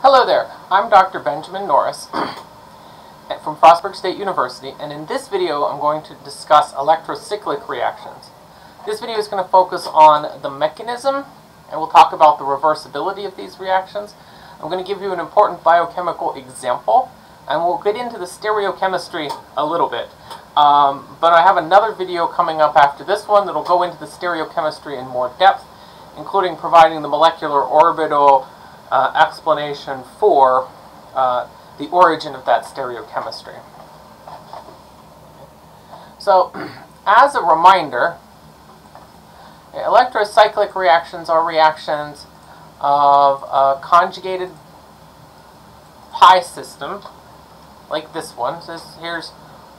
Hello there, I'm Dr. Benjamin Norris from Frostburg State University and in this video I'm going to discuss electrocyclic reactions. This video is going to focus on the mechanism and we'll talk about the reversibility of these reactions. I'm going to give you an important biochemical example and we'll get into the stereochemistry a little bit. Um, but I have another video coming up after this one that'll go into the stereochemistry in more depth, including providing the molecular orbital uh, explanation for uh, the origin of that stereochemistry. So, as a reminder, electrocyclic reactions are reactions of a conjugated pi system like this one. So here's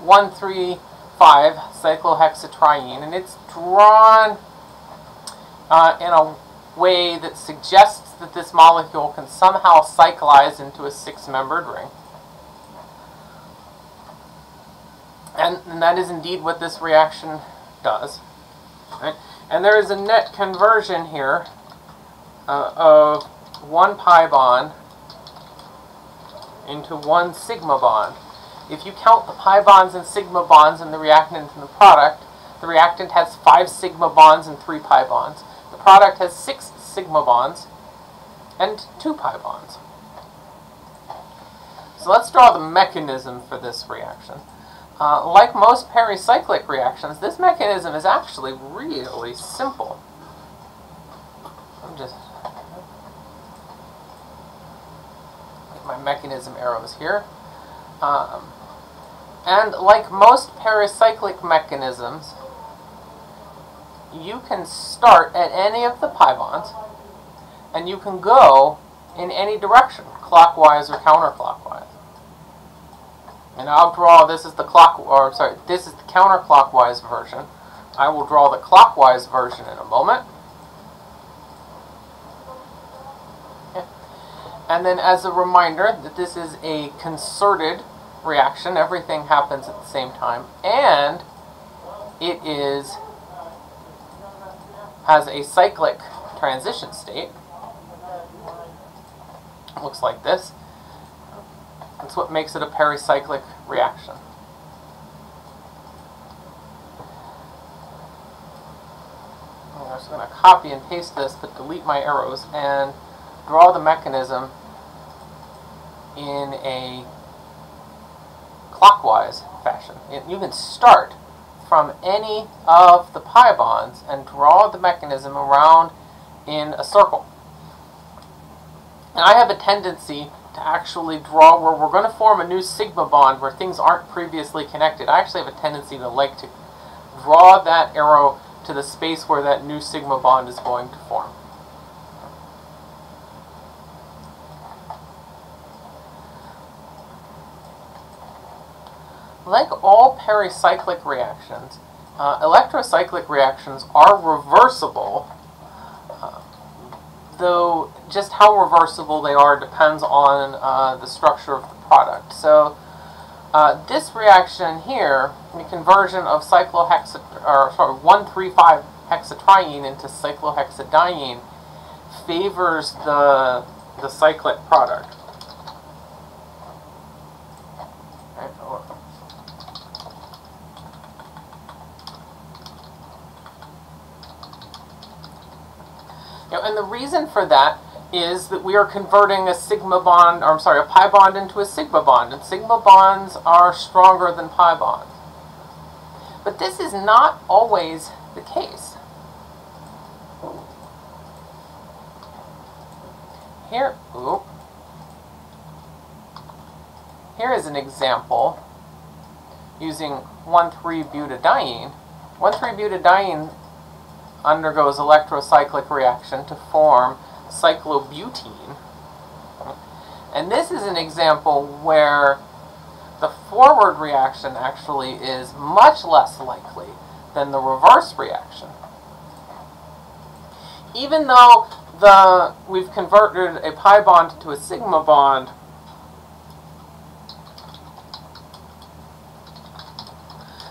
135 cyclohexatriene, and it's drawn uh, in a way that suggests that this molecule can somehow cyclize into a six-membered ring. And, and, that is indeed what this reaction does. Right? And there is a net conversion here uh, of one pi bond into one sigma bond. If you count the pi bonds and sigma bonds in the reactant and the product, the reactant has five sigma bonds and three pi bonds. The product has six sigma bonds and two pi bonds. So let's draw the mechanism for this reaction. Uh, like most pericyclic reactions, this mechanism is actually really simple. I'm just my mechanism arrows here. Um, and like most pericyclic mechanisms, you can start at any of the pi bonds, and you can go in any direction, clockwise or counterclockwise. And I'll draw, this is the clock, or sorry, this is the counterclockwise version. I will draw the clockwise version in a moment. And then as a reminder that this is a concerted reaction, everything happens at the same time, and it is has a cyclic transition state. It looks like this. That's what makes it a pericyclic reaction. I'm just going to copy and paste this, but delete my arrows, and draw the mechanism in a clockwise fashion. You can start from any of the pi bonds and draw the mechanism around in a circle. And I have a tendency to actually draw where we're going to form a new sigma bond where things aren't previously connected. I actually have a tendency to like to draw that arrow to the space where that new sigma bond is going to form. like all pericyclic reactions, uh, electrocyclic reactions are reversible, though just how reversible they are depends on uh, the structure of the product. So uh, this reaction here, the conversion of cyclohexa, or sorry, 135 hexatriene into cyclohexadiene, favors the the cyclic product. You know, and the reason for that is that we are converting a sigma bond, or I'm sorry, a pi bond into a sigma bond, and sigma bonds are stronger than pi bonds. But this is not always the case. Here, ooh, here is an example using 1,3-butadiene. 1,3-butadiene undergoes electrocyclic reaction to form cyclobutene. And this is an example where the forward reaction actually is much less likely than the reverse reaction. Even though the we've converted a pi bond to a sigma bond,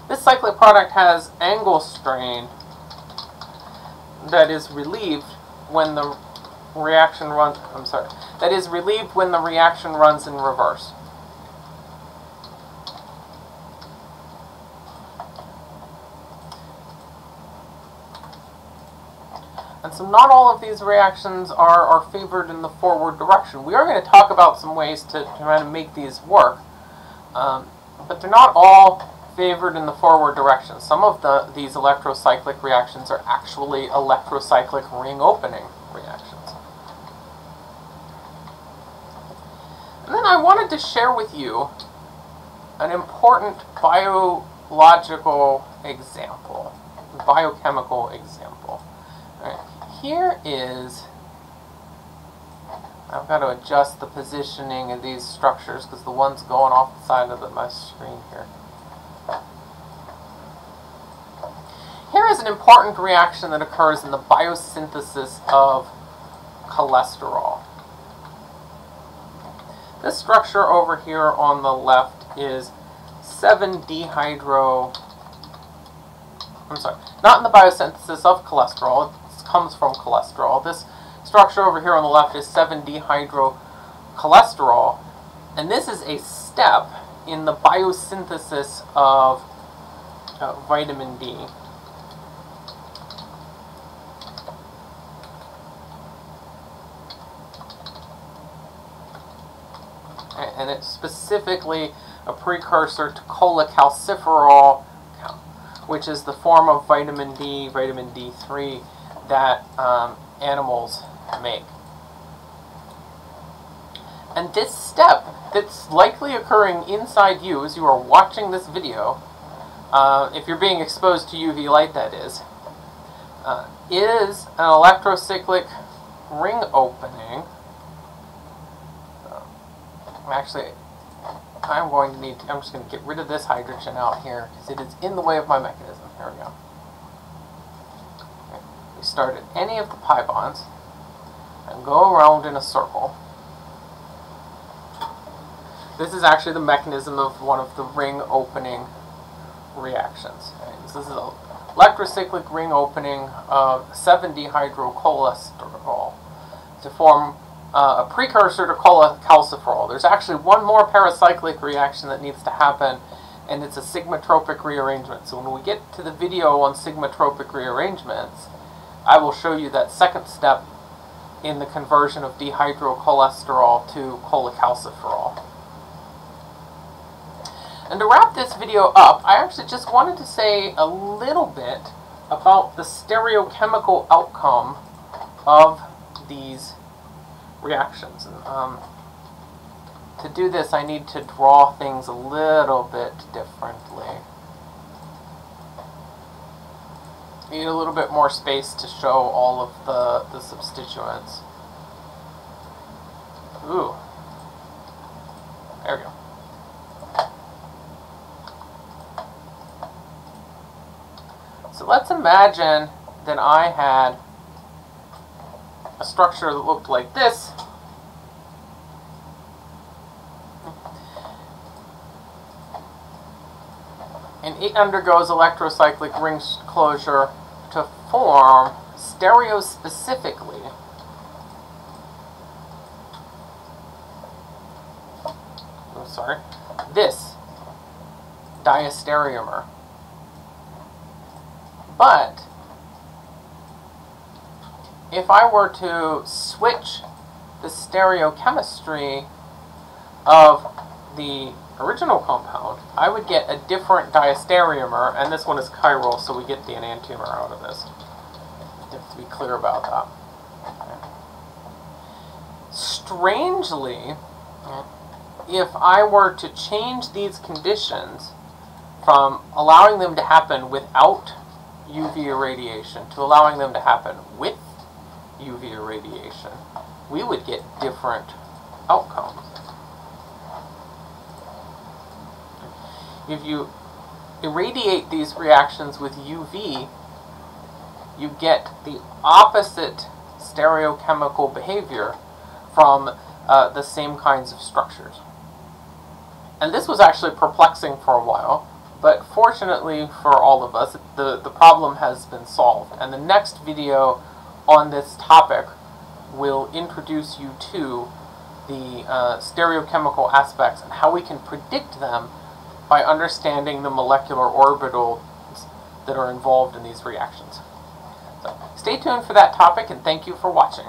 this cyclic product has angle strain that is relieved when the reaction runs, I'm sorry, that is relieved when the reaction runs in reverse. And so not all of these reactions are, are favored in the forward direction. We are going to talk about some ways to, try to make these work, um, but they're not all favored in the forward direction. Some of the, these electrocyclic reactions are actually electrocyclic ring opening reactions. And then I wanted to share with you an important biological example, biochemical example. Right. Here is, I've got to adjust the positioning of these structures because the one's going off the side of the, my screen here. Here is an important reaction that occurs in the biosynthesis of cholesterol. This structure over here on the left is 7-dehydro, I'm sorry, not in the biosynthesis of cholesterol, it comes from cholesterol. This structure over here on the left is 7-dehydrocholesterol, and this is a step in the biosynthesis of uh, vitamin D. and it's specifically a precursor to cholecalciferol, which is the form of vitamin D, vitamin D3, that um, animals make. And this step that's likely occurring inside you as you are watching this video, uh, if you're being exposed to UV light that is, uh, is an electrocyclic ring opening actually, I'm going to need, I'm just going to get rid of this hydrogen out here because it is in the way of my mechanism. Here we go. Okay. We start at any of the pi bonds and go around in a circle. This is actually the mechanism of one of the ring opening reactions. This is an electrocyclic ring opening of 7-dehydrocholesterol to form uh, a precursor to cholecalciferol. There's actually one more pericyclic reaction that needs to happen, and it's a sigmatropic rearrangement. So when we get to the video on sigmatropic rearrangements, I will show you that second step in the conversion of dehydrocholesterol to cholecalciferol. And to wrap this video up, I actually just wanted to say a little bit about the stereochemical outcome of these reactions. Um, to do this, I need to draw things a little bit differently. Need a little bit more space to show all of the, the substituents. Ooh. There we go. So let's imagine that I had a structure that looked like this. And it undergoes electrocyclic ring closure to form stereospecifically I'm sorry, this diastereomer. But if I were to switch the stereochemistry of the original compound, I would get a different diastereomer, and this one is chiral, so we get the enantiomer out of this. You have to be clear about that. Strangely, if I were to change these conditions from allowing them to happen without UV irradiation to allowing them to happen with UV irradiation, we would get different outcomes. If you irradiate these reactions with UV, you get the opposite stereochemical behavior from uh, the same kinds of structures. And this was actually perplexing for a while, but fortunately for all of us, the, the problem has been solved. And the next video on this topic will introduce you to the uh, stereochemical aspects and how we can predict them by understanding the molecular orbitals that are involved in these reactions. So stay tuned for that topic and thank you for watching.